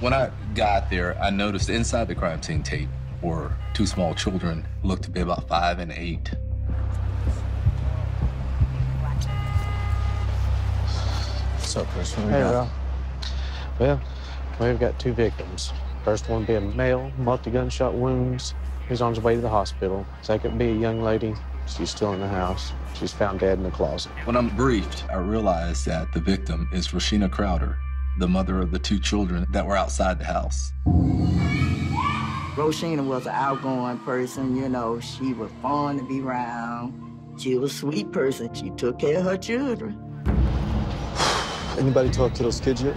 When I got there, I noticed inside the crime scene tape were two small children, looked to be about five and eight. What's up, Chris? What we Hey, got? Ralph. Well, we've got two victims. First one being male, multi-gunshot wounds. He's on his way to the hospital. Second be a young lady. She's still in the house. She's found dead in the closet. When I'm briefed, I realize that the victim is Rashina Crowder, the mother of the two children that were outside the house. Roshina was an outgoing person, you know. She was fun to be around. She was a sweet person. She took care of her children. Anybody talk to those kids yet?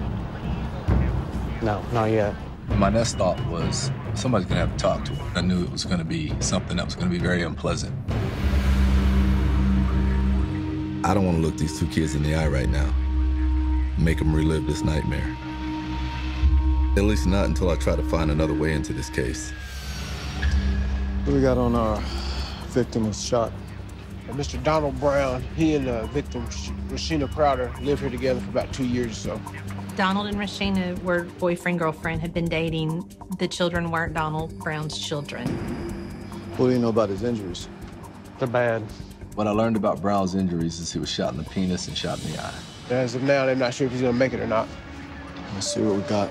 No, not yet. My next thought was somebody's gonna have to talk to her. I knew it was gonna be something that was gonna be very unpleasant. I don't want to look these two kids in the eye right now. Make them relive this nightmare. At least not until I try to find another way into this case. What we got on our victim was shot? Mr. Donald Brown, he and the victim, Rashina Crowder, lived here together for about two years or so. Donald and Rashina were boyfriend girlfriend, had been dating. The children weren't Donald Brown's children. What do you know about his injuries? They're bad. What I learned about Brown's injuries is he was shot in the penis and shot in the eye. As of now, they're not sure if he's gonna make it or not. Let's see what we got.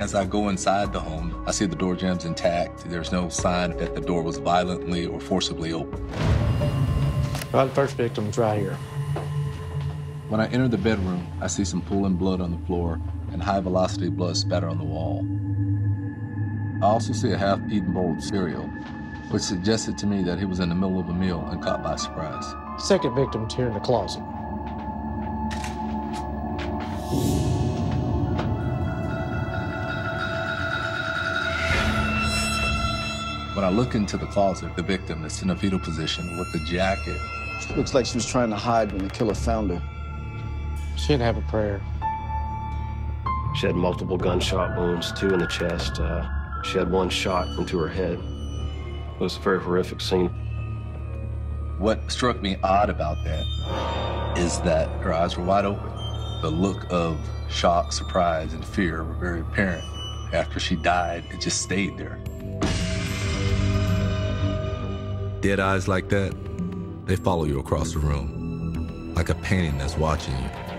As I go inside the home, I see the door jambs intact. There's no sign that the door was violently or forcibly opened. Well, the first victim's right here. When I enter the bedroom, I see some pooling blood on the floor and high velocity blood spatter on the wall. I also see a half eaten bowl of cereal, which suggested to me that he was in the middle of a meal and caught by surprise. Second victim's here in the closet. When I look into the closet, the victim is in a fetal position with a jacket. Looks like she was trying to hide when the killer found her. She didn't have a prayer. She had multiple gunshot wounds, two in the chest. Uh, she had one shot into her head. It was a very horrific scene. What struck me odd about that is that her eyes were wide open. The look of shock, surprise, and fear were very apparent. After she died, it just stayed there. Dead eyes like that, they follow you across the room. Like a painting that's watching you.